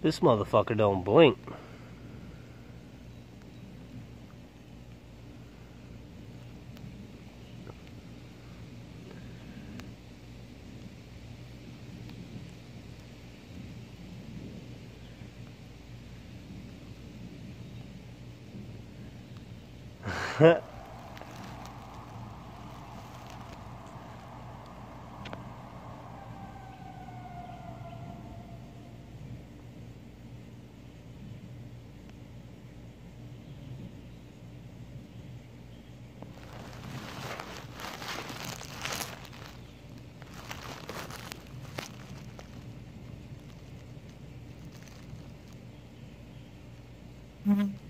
This motherfucker don't blink. Mm-hmm.